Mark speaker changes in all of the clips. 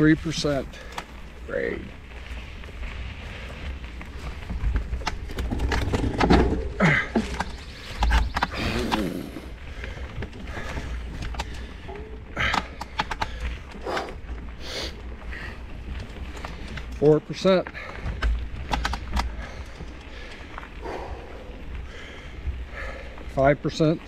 Speaker 1: Three percent grade. Four percent. Five percent.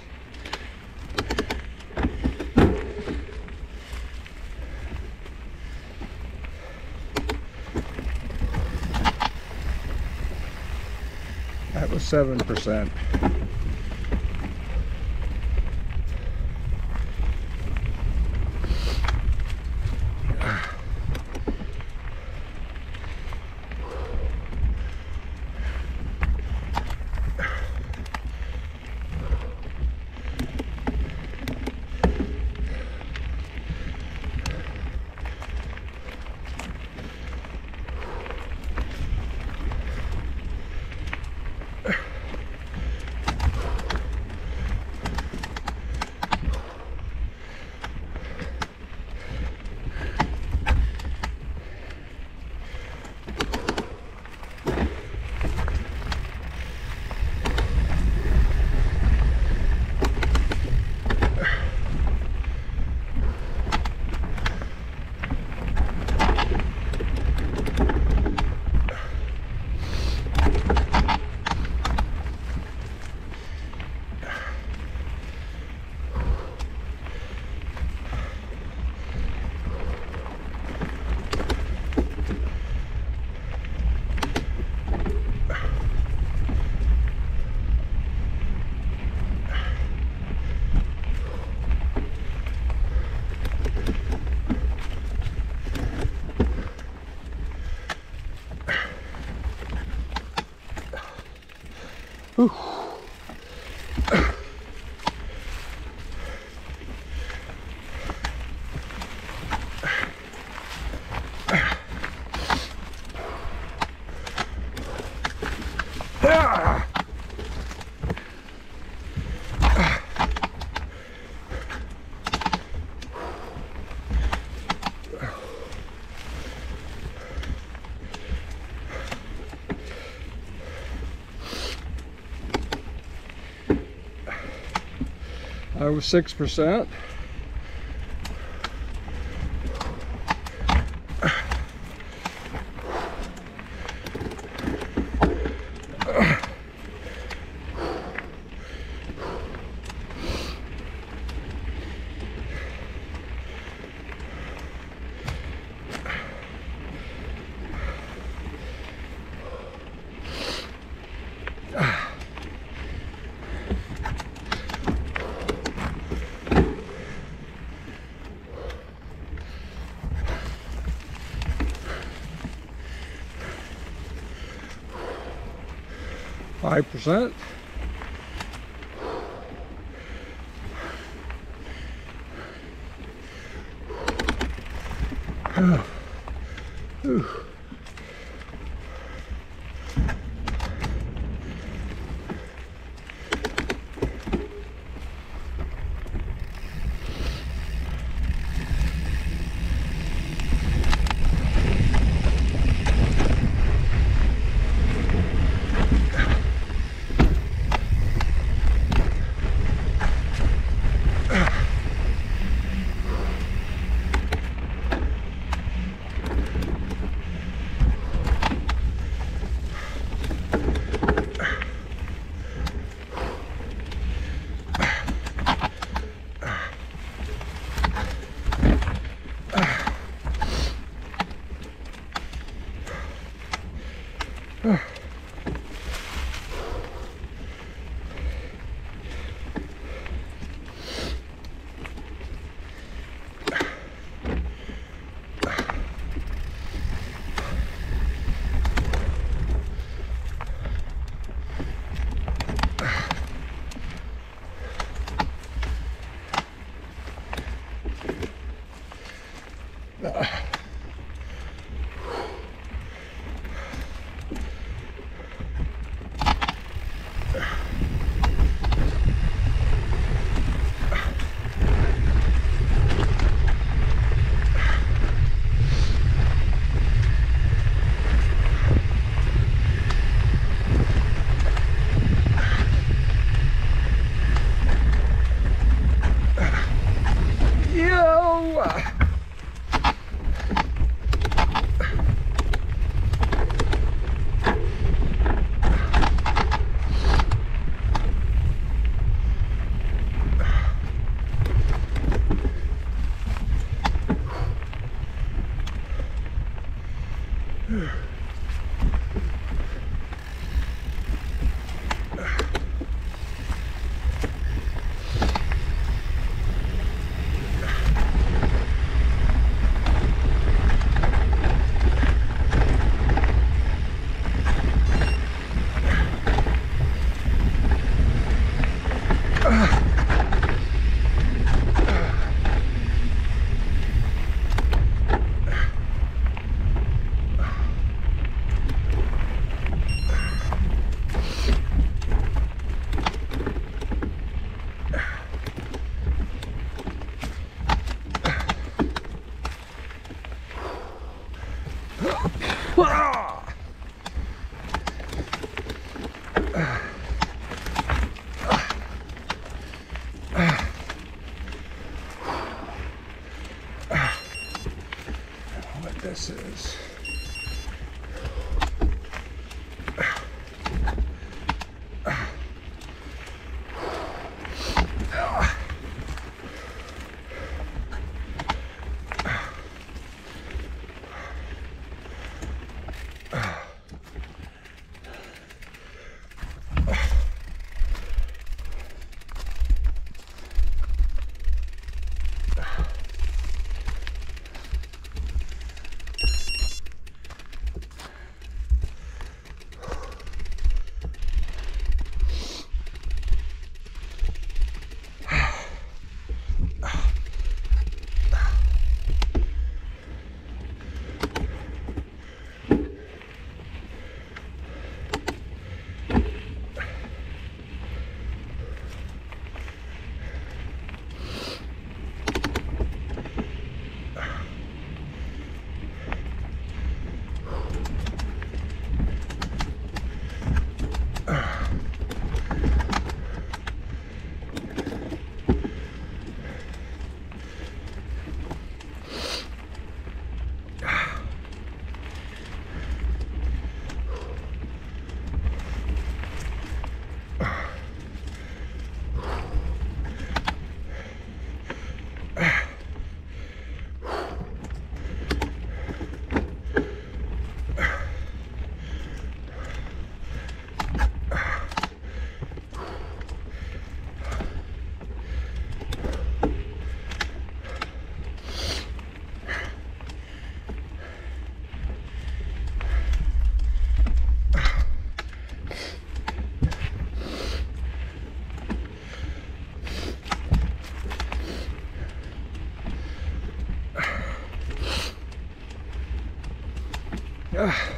Speaker 1: 7%. over 6%. 5%. Ah.